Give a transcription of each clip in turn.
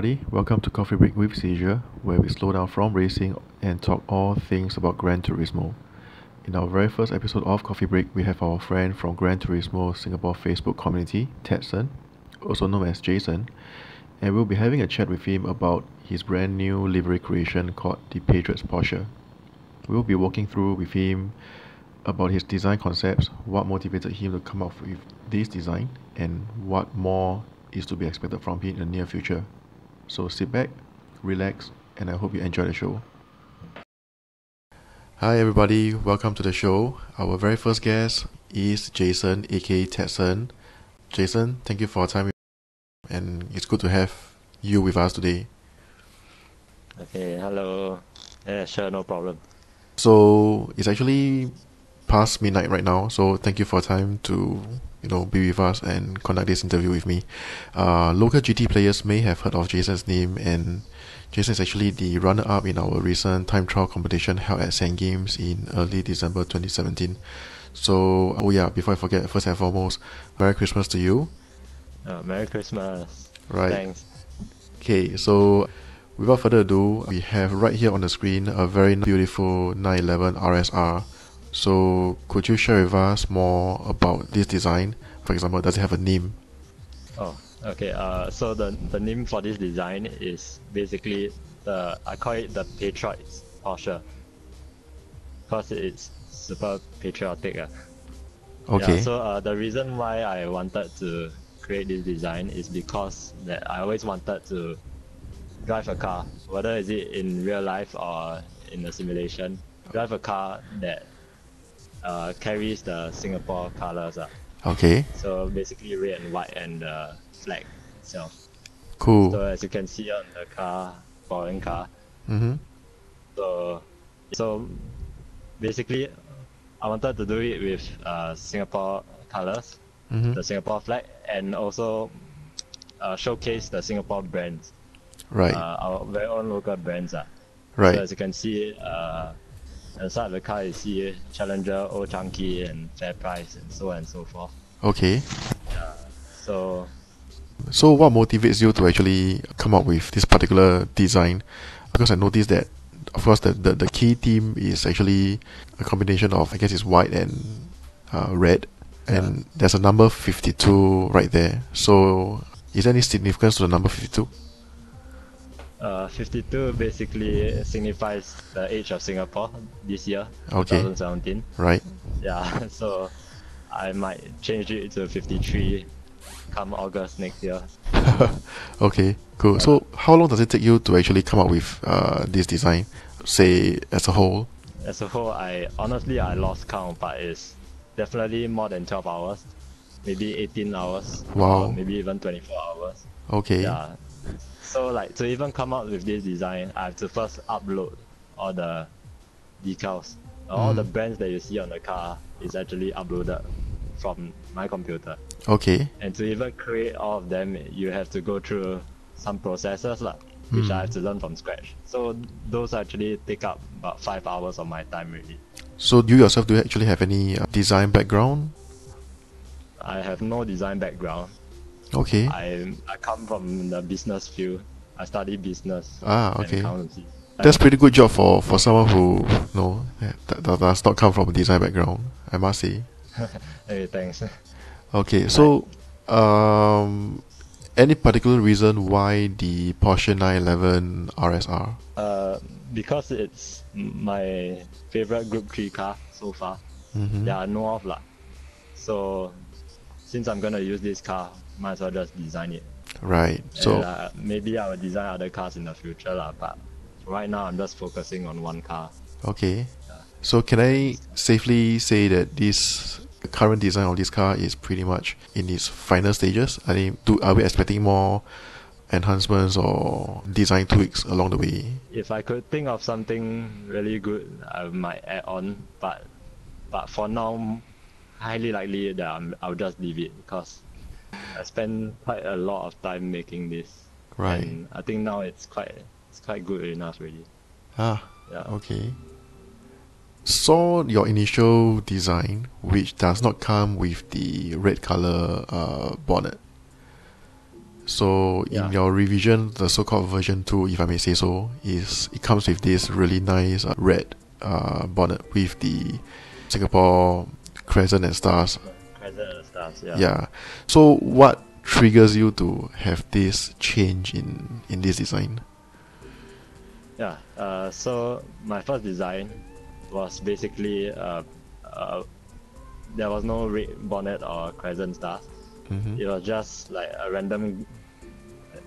everybody. Welcome to Coffee Break with Seizure, where we slow down from racing and talk all things about Gran Turismo. In our very first episode of Coffee Break, we have our friend from Gran Turismo Singapore Facebook community, Taddson, also known as Jason, and we'll be having a chat with him about his brand new livery creation called the Patriots Porsche. We'll be walking through with him about his design concepts, what motivated him to come up with this design, and what more is to be expected from him in the near future. So sit back, relax, and I hope you enjoy the show. Hi everybody, welcome to the show. Our very first guest is Jason, aka Taddson. Jason, thank you for your time, and it's good to have you with us today. Okay, hello. Yeah, sure, no problem. So it's actually past midnight right now, so thank you for your time to you know be with us and conduct this interview with me. Uh, local GT players may have heard of Jason's name, and Jason is actually the runner-up in our recent time trial competition held at Saint Games in early December 2017. So, oh yeah, before I forget, first and foremost, Merry Christmas to you. Uh, Merry Christmas. Right. Thanks. Okay, so without further ado, we have right here on the screen a very beautiful 911 RSR. So, could you share with us more about this design? For example, does it have a name? Oh, okay. Uh, so the the name for this design is basically the I call it the Patriots Porsche, because it's super patriotic. Uh. Okay. Yeah, so uh, the reason why I wanted to create this design is because that I always wanted to drive a car, whether is it in real life or in a simulation, drive a car that uh, carries the Singapore colors. Uh. Okay. So basically red and white and the flag itself. Cool. So as you can see on the car, foreign car. Mm-hmm. So so basically I wanted to do it with uh, Singapore colors, Mm-hmm. the Singapore flag, and also uh, showcase the Singapore brands, Right. uh, our very own local brands. Uh. right. So as you can see, uh, inside the car you see Challenger, Old Chang Kee, and FairPrice, and so on and so forth. Okay. Yeah, So So, what motivates you to actually come up with this particular design? Because I noticed that, of course, the, the, the key theme is actually a combination of, I guess, it's white and uh, red, and there's a number 52 right there. So, is there any significance to the number 52? Uh, 52 basically signifies the age of Singapore this year, Okay. 2017. Right? Yeah, so I might change it to 53 come August next year. okay, cool. So, how long does it take you to actually come up with uh, this design, say, as a whole? As a whole, I honestly I lost count, but it's definitely more than 12 hours, maybe 18 hours, Wow. maybe even 24 hours. Okay. Yeah. So like to even come up with this design, I have to first upload all the decals. All the Mm. brands that you see on the car is actually uploaded from my computer. Okay. And to even create all of them, you have to go through some processes lah, which Mm. I have to learn from scratch. So those actually take up about five hours of my time really. So, do you yourself, do you actually have any uh, design background? I have no design background. Okay. I I come from the business field. I study business Ah, okay. That's pretty good job for, for someone who no that, that does not come from a design background. I must say. Hey, thanks. Okay, so um, any particular reason why the Porsche 911 RSR? Uh, because it's my favorite Group 3 car so far Mm-hmm. that I know of. lah. So, since I'm gonna use this car, might as well just design it. Right. So and, uh, maybe I will design other cars in the future, lah. but right now I'm just focusing on one car. okay. So can I safely say that this current design of this car is pretty much in its final stages? I mean, do are we expecting more enhancements or design tweaks along the way? If I could think of something really good, I might add on, but but for now, highly likely that I'm, I'll just leave it because I spent quite a lot of time making this. Right. And I think now it's quite it's quite good enough really. Ah, Yeah. okay. Saw your initial design, which does not come with the red color uh, bonnet. So in Yeah. your revision, the so-called version two, if I may say so, is it comes with this really nice uh, red uh, bonnet with the Singapore crescent and stars. Stars. Yeah. Yeah. So what triggers you to have this change in in this design? Yeah. Uh, so my first design was basically uh, uh, there was no red bonnet or crescent stars. Mm-hmm. It was just like a random.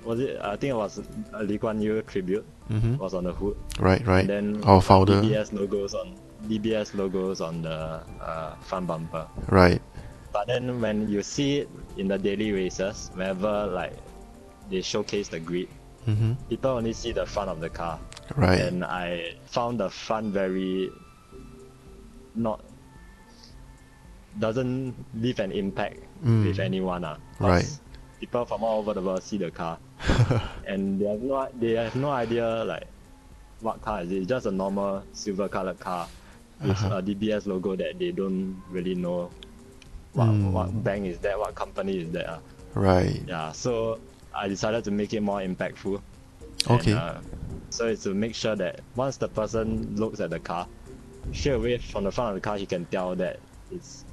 Was it? I think it was a Lee Kuan Yew tribute. Mm-hmm. Was on the hood. Right, right. And then Our founder. DBS logos on DBS logos on the uh, front bumper. Right. But then when you see it in the daily races, whenever like they showcase the grid, Mm-hmm. people only see the front of the car. Right. And I found the front very not doesn't leave an impact Mm. with anyone. Uh, Right. People from all over the world see the car and they have no they have no idea like what car is it. It's just a normal silver colored car with Uh-huh. a DBS logo that they don't really know what Mm. what bank is that, what company is that. Uh. right. Yeah, so I decided to make it more impactful. Okay. And, uh, so it's to make sure that once the person looks at the car, straight away from the front of the car, he can tell that it's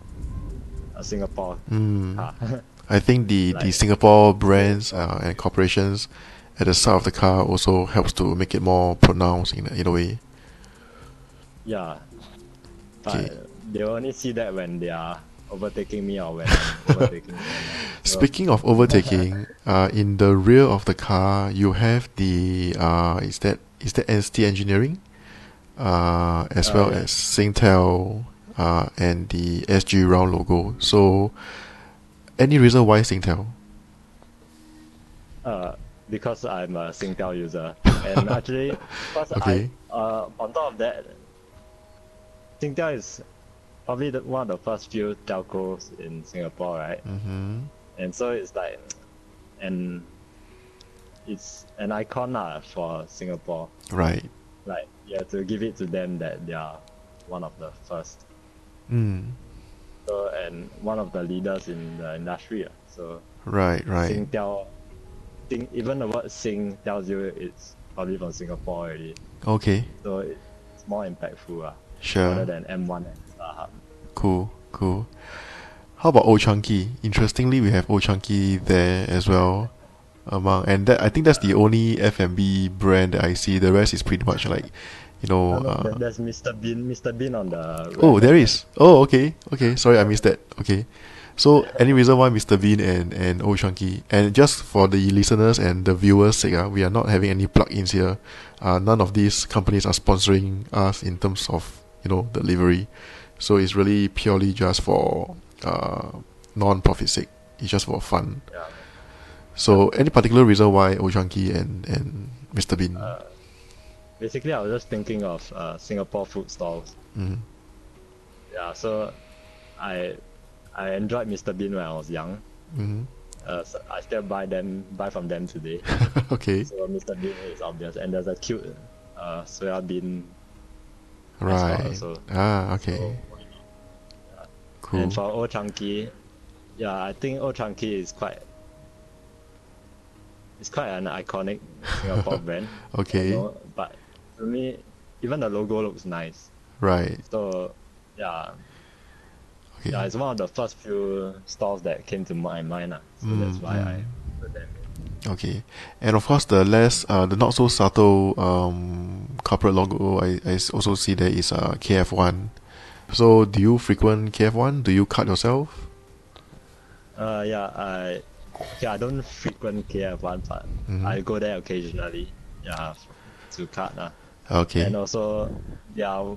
a Singapore Mm. car. I think the, the Singapore brands uh, and corporations at the side of the car also helps to make it more pronounced in, a- in a way. yeah. But Okay. they only see that when they are overtaking me or when overtaking Speaking of overtaking, uh, in the rear of the car, you have the uh, is that is that ST Engineering, uh, as Uh, well yeah. as Singtel, uh, and the SG round logo. So, any reason why Singtel? uh, because I'm a Singtel user, and actually, because Okay. I, uh, on top of that, Singtel is probably the, one of the first few telcos in Singapore, right? Mm-hmm. and so it's like and it's an icon lah for Singapore. Right. Like you have to give it to them that they are one of the first. Mm. So and one of the leaders in the industry. ah. So Right. Right. Singtel, Sing, even the word Sing tells you it's probably from Singapore already. Okay. So it's more impactful ah, Sure. rather than M1 and Starhub. Cool, cool. How about Old Chang Kee? Interestingly, we have Old Chang Kee there as well. Among and that I think that's the only F&B brand that I see. The rest is pretty much like, you know. Uh, there's Mr. Bean, Mr. Bean on the. oh, there is. Oh, okay, okay. Sorry, I missed that. Okay. So, any reason why Mr. Bean and and Old Chang Kee? And just for the listeners and the viewers' sake, uh, we are not having any plug-ins here. Uh, none of these companies are sponsoring us in terms of you know delivery. So it's really purely just for uh, non-profit sake. It's just for fun. Yeah. So, any particular reason why Chang Kee and and Mr. Bean? Uh, basically, I was just thinking of uh, Singapore food stalls. Mhm. Yeah, so I I enjoyed Mr. Bean when I was young. Mhm. Uh, so I still buy them buy from them today. okay. So Mr. Bean is obvious, and there's a cute uh, soya bean. Right. also. Ah. Okay. So, Cool. And for Old Chang Kee, yeah, I think Old Chang Kee is quite. It's quite an iconic Singapore brand. Okay. you know, but to me, even the logo looks nice. Right. So, yeah, Okay. yeah, it's one of the first few stores that came to my mind. ah. So that's Mm, why I mm. put them in. Okay, and of course the less, uh, the not so subtle um, corporate logo, I, I also see there is uh, KF1. So do you frequent KF1? Do you cut yourself? Uh, yeah, I yeah I don't frequent KF1, but Mhm. I go there occasionally. Yeah, to cut ah. Okay. And also, they are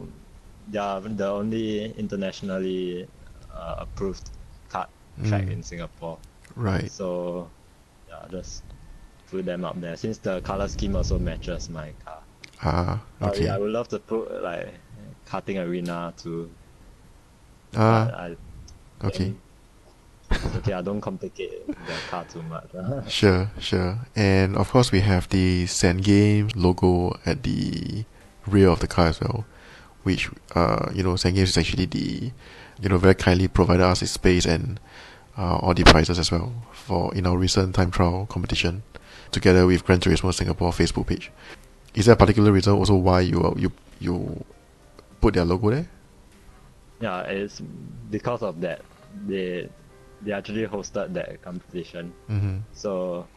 they are the only internationally uh, approved kart track Mm. in Singapore. Right. So, yeah, just put them up there since the color scheme also matches my car. Ah. But Okay. yeah, I would love to put like cutting arena too. Ah. but I, Okay. okay, I don't complicate the car too much. Sure. Sure. And of course we have the Sand Games logo at the rear of the car as well, which uh you know Sand Games is actually the you know very kindly provided us a space and uh, all the prizes as well for in our recent time trial competition, together with Gran Turismo Singapore Facebook page. Is there a particular reason also why you you you put their logo there? Yeah, it's because of that. They they actually hosted that competition. Mm-hmm. So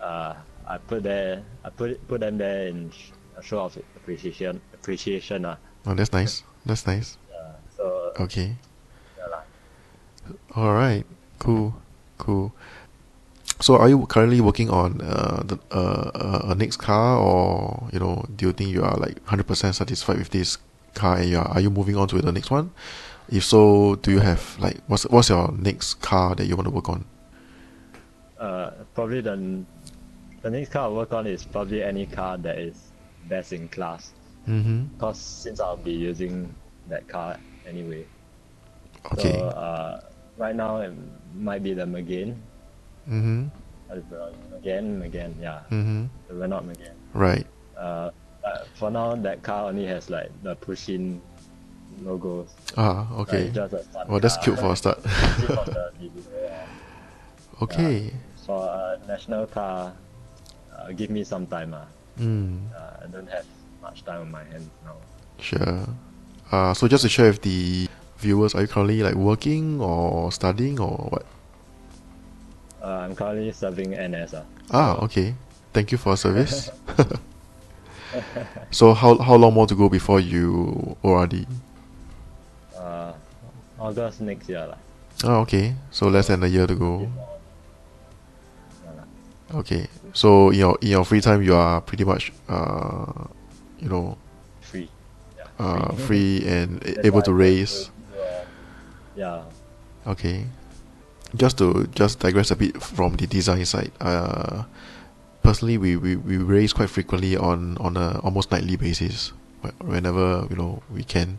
uh, I put there I put put them there in a show of appreciation appreciation. Uh. Oh, that's nice. That's nice. Yeah, so Okay. yeah. All right. Cool. Cool. So, are you currently working on uh, the, uh, uh, a next car, or you know, do you think you are like hundred percent satisfied with this car, and you are, you moving on to the next one? If so, do you have like what's what's your next car that you want to work on? uh, probably the the next car I'll work on is probably any car that is best in class. Mm-hmm. Cause since I'll be using that car anyway. Okay. So uh, right now it might be the Megane. mm-hmm. Again, do you pronounce it? Megane, Megane, yeah. Mm-hmm. The Renault Megane. Right. Uh, but for now, that car only has like the push-in logos. Ah. Okay. it's just a Well, that's cute for a start. See from the video, yeah. okay. For a national car, uh, give me some time. Uh. Mm. Uh, I don't have much time on my hands now. Sure. Uh, so just to share with the viewers, are you currently like working or studying or what? Uh, I'm currently serving NS. Uh. Ah, okay. Thank you for your service. so how how long more to go before you ORD? Uh, August next year. lah. Oh, okay. So less than a year to go. Okay. So in your in your free time, you are pretty much uh, you know, Free. Yeah, uh, free and That's able to uh, yeah. Okay. Just to just digress a bit from the design side. Uh, personally, we, we, we race quite frequently on on a almost nightly basis. Whenever you know we can.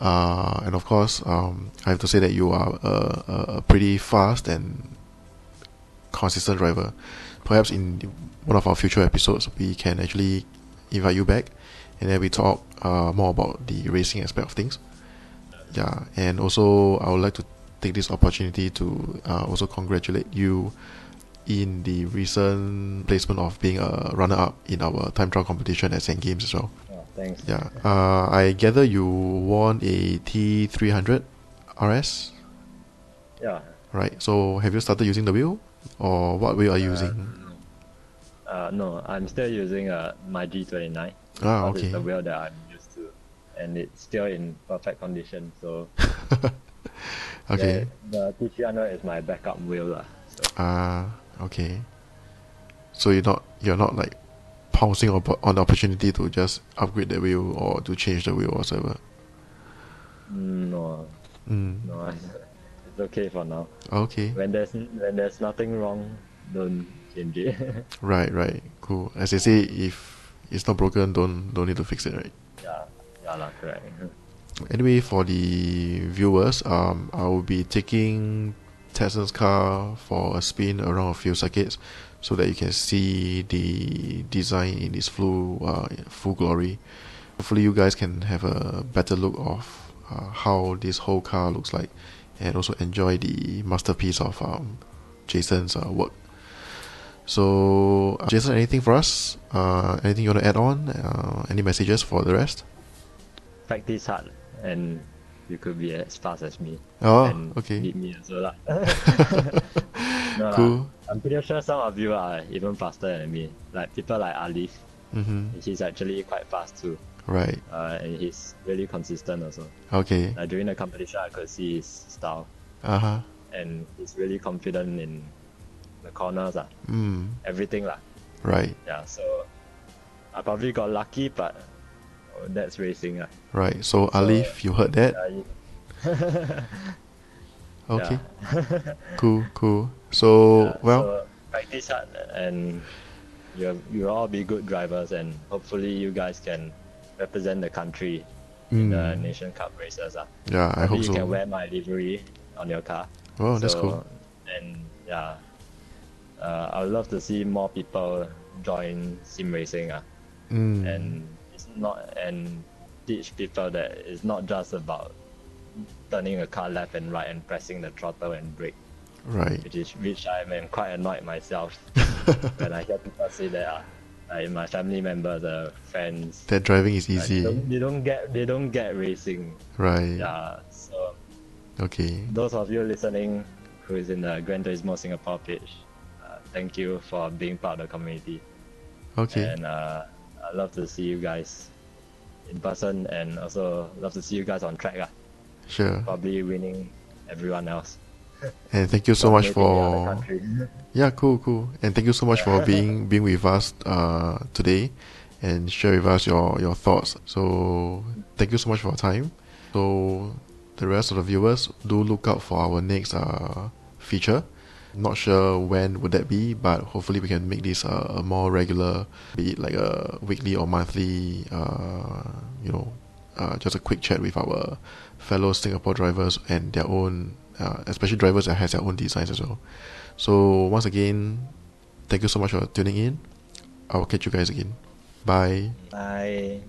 Uh, and of course, um, I have to say that you are a, a, a pretty fast and consistent driver. Perhaps in one of our future episodes, we can actually invite you back, and then we talk uh, more about the racing aspect of things. Yeah, and also I would like to take this opportunity to uh, also congratulate you in the recent placement of being a runner-up in our time trial competition at St. Games as well. Oh, thanks. Yeah, uh, I gather you won a T300 RS, Yeah. right? So have you started using the wheel, or what wheel are you Uh, using? Uh, no, I'm still using uh, my G29. Ah, okay. It's the wheel that I'm used to, and it's still in perfect condition. So okay. the, the T300 is my backup wheel lah. So Ah, okay. So you're not you're not like pouncing on, on the opportunity to just upgrade the wheel or to change the wheel or whatever. no, Mm. no, it's okay for now. Okay. When there's when there's nothing wrong, don't change it. Right, right. Cool. As they say, if it's not broken, don't don't need to fix it, right? yeah, yeah correct. Anyway, for the viewers, um, I will be taking Taddson's car for a spin around a few circuits, so that you can see the design in its full uh, full glory. Hopefully, you guys can have a better look of uh, how this whole car looks like, and also enjoy the masterpiece of um, Jason's uh, work. So, uh, Jason, anything for us? Uh, anything you want to add on? Uh, any messages for the rest? Practice hard, and you could be as fast as me. Oh, and okay. Beat me as well lah. no. Cool. I'm pretty sure some of you are even faster than me. Like people like Alif, Mm-hmm. he's actually quite fast too. Right. Uh, and he's really consistent also. Okay. Like during the competition, I could see his style, Uh huh. and he's really confident in the corners, ah, Mm. everything lah. Right. Yeah, so I probably got lucky, but that's racing ah. Right. So, Alif, you heard that? Okay. Cool. Cool. So, Yeah, well. so practice hard and you'll, you'll all be good drivers and hopefully you guys can represent the country in the mm, Nation Cup races. Uh. yeah, I hope you so. can wear my livery on your car. Oh, that's cool. And yeah, uh, I would love to see more people join sim racing. Uh, Mm. and not and teach people that it's not just about turning a car left and right and pressing the throttle and brake. Right. which is which I'm quite annoyed myself when I hear people say that uh, like my family members, uh, friends, that driving is like, easy. they, don't, they don't get they don't get racing. Right. Yeah, so Okay. those of you listening who is in the Gran Turismo Singapore page, uh, thank you for being part of the community. Okay. And uh, I love to see you guys in person and also love to see you guys on track. Uh, Sure. probably winning everyone else. And thank you so much Dominating the other for yeah, cool, cool. And thank you so much for being being with us uh today and share with us your your thoughts. So thank you so much for your time. So the rest of the viewers do look out for our next uh feature. Not sure when would that be, but hopefully we can make this a, more regular, be it like a weekly or monthly, uh, you know, uh, just a quick chat with our fellow Singapore drivers and their own, uh, especially drivers that has their own designs as well. So once again, thank you so much for tuning in. I'll catch you guys again. Bye. Bye.